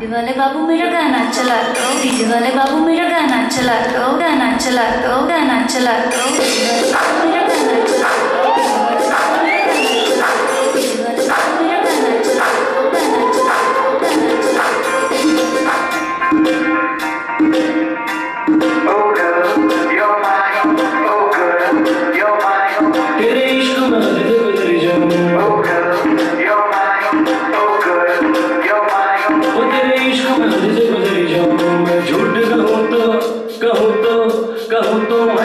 ये बाबू मेरा गाना चला करो ये बाबू मेरा गाना चला करो गाना चला करो गाना चला करो Oh good, you're mine,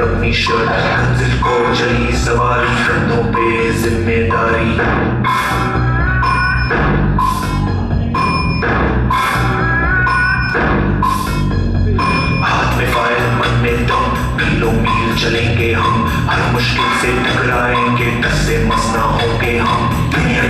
अपनी शर्ट मंजिल को चली सवारी कंधों पे ज़िम्मेदारी। हाथ में फायर, मन में चलेंगे हम। हर मुश्किल से टकराएँगे कस्से मसना होंगे हम। दुनिया